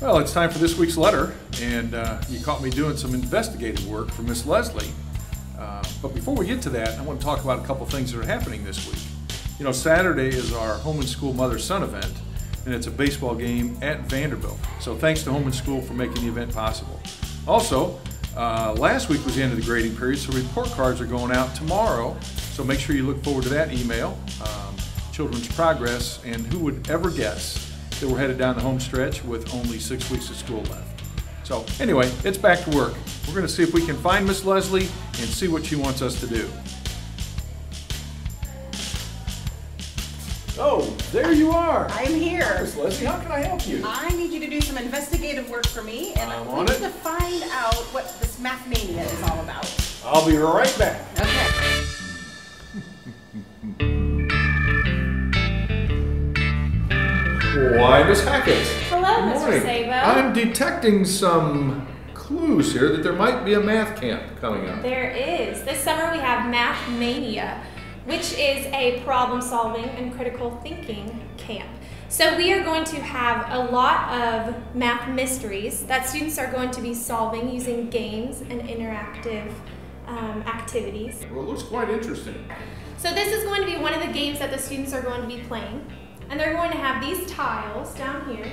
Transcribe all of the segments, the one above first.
Well, it's time for this week's letter, and uh, you caught me doing some investigative work for Miss Leslie. Uh, but before we get to that, I want to talk about a couple things that are happening this week. You know, Saturday is our Home and School Mother-Son event, and it's a baseball game at Vanderbilt. So thanks to Home and School for making the event possible. Also, uh, last week was the end of the grading period, so report cards are going out tomorrow. So make sure you look forward to that email, um, Children's Progress, and who would ever guess that we're headed down the home stretch with only six weeks of school left. So anyway, it's back to work. We're going to see if we can find Miss Leslie and see what she wants us to do. Oh, there you are. I'm here. Miss Leslie, how can I help you? I need you to do some investigative work for me, and I'm I on need it. to find out what this math mania is all about. I'll be right back. Okay. Why, Miss Hackett? Hello, Good Mr. morning. Sabo. I'm detecting some clues here that there might be a math camp coming up. There is. This summer we have Math Mania, which is a problem solving and critical thinking camp. So we are going to have a lot of math mysteries that students are going to be solving using games and interactive um, activities. Well, it looks quite interesting. So this is going to be one of the games that the students are going to be playing. And they're going to have these tiles down here.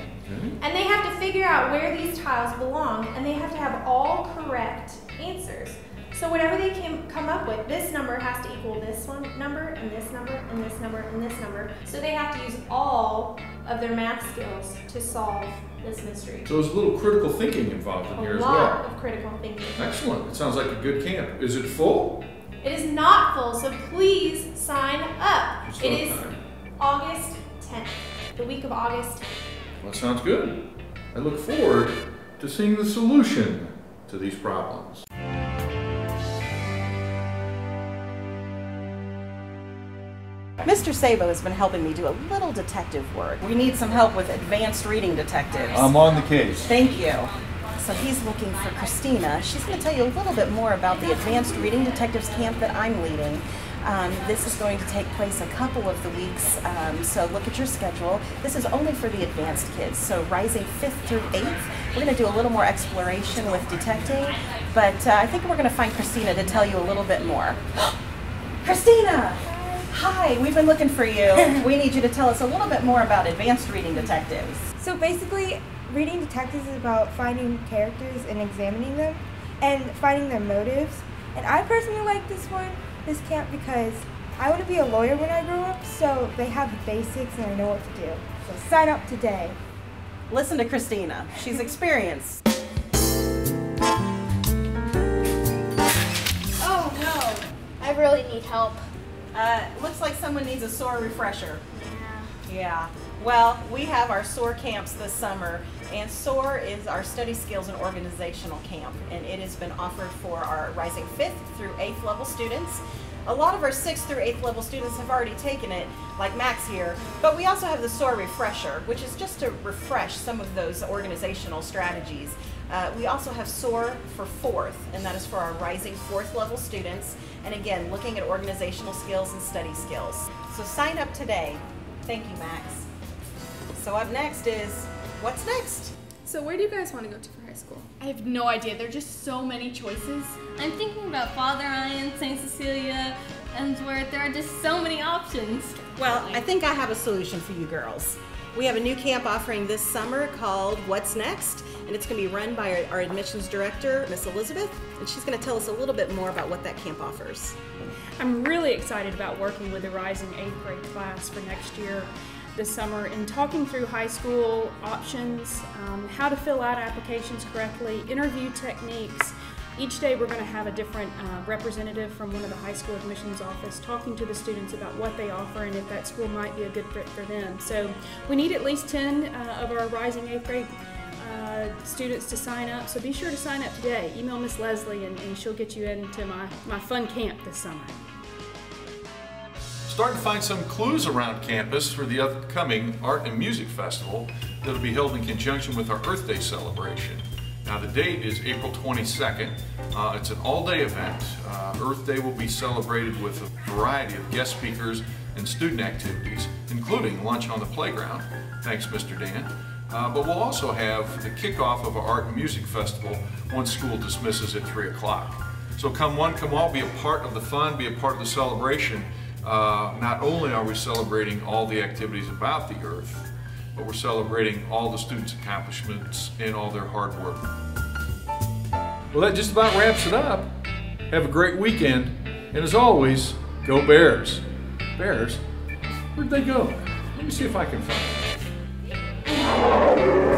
And they have to figure out where these tiles belong. And they have to have all correct answers. So whatever they can come up with, this number has to equal this one number, and this number, and this number, and this number. So they have to use all of their math skills to solve this mystery. So there's a little critical thinking involved in A here as well. A lot of critical thinking. Excellent. It sounds like a good camp. Is it full? It is not full, so please sign up. It's It is time. August 10th, the week of August. Well, that sounds good. I look forward to seeing the solution to these problems. Mr. Sabo has been helping me do a little detective work. We need some help with advanced reading detectives. I'm on the case. Thank you. So he's looking for Christina. She's going to tell you a little bit more about the Advanced Reading Detectives camp that I'm leading. Um, this is going to take place a couple of the weeks, um, so look at your schedule. This is only for the advanced kids, so rising 5th through 8th. We're going to do a little more exploration with detecting, but uh, I think we're going to find Christina to tell you a little bit more. Christina! Hi, we've been looking for you. we need you to tell us a little bit more about Advanced Reading Detectives. So basically, reading detectives is about finding characters and examining them and finding their motives. And I personally like this one, this camp, because I want to be a lawyer when I grow up, so they have the basics and I know what to do. So sign up today. Listen to Christina. She's experienced. Oh no, I really need help. Uh, looks like someone needs a SOAR refresher. Yeah. Yeah. Well, we have our SOAR camps this summer, and SOAR is our study skills and organizational camp, and it has been offered for our rising 5th through 8th level students. A lot of our 6th through 8th level students have already taken it, like Max here, but we also have the SOAR refresher, which is just to refresh some of those organizational strategies. Uh, we also have SOAR for fourth, and that is for our rising fourth level students. And again, looking at organizational skills and study skills. So sign up today. Thank you, Max. So up next is what's next? So where do you guys want to go to for high school? I have no idea. There are just so many choices. I'm thinking about Father Ryan, St. Cecilia, Ensworth. There are just so many options. Well, I think I have a solution for you girls. We have a new camp offering this summer called What's Next, and it's going to be run by our, our admissions director, Miss Elizabeth, and she's going to tell us a little bit more about what that camp offers. I'm really excited about working with the rising eighth grade class for next year this summer in talking through high school options, um, how to fill out applications correctly, interview techniques. Each day we're going to have a different uh, representative from one of the high school admissions office talking to the students about what they offer and if that school might be a good fit for them. So we need at least 10 uh, of our rising eighth grade uh, students to sign up. So be sure to sign up today. Email Miss Leslie and, and she'll get you into my, my fun camp this summer. Starting to find some clues around campus for the upcoming Art and Music Festival that'll be held in conjunction with our Earth Day celebration. Now the date is April 22nd. Uh, it's an all-day event. Uh, Earth Day will be celebrated with a variety of guest speakers and student activities, including lunch on the playground. Thanks, Mr. Dan. Uh, but we'll also have the kickoff of our art and music festival once school dismisses at 3 o'clock. So come one, come all, be a part of the fun, be a part of the celebration. Uh, not only are we celebrating all the activities about the earth, but we're celebrating all the students' accomplishments and all their hard work. Well, that just about wraps it up. Have a great weekend, and as always, go Bears. Bears? Where'd they go? Let me see if I can find them.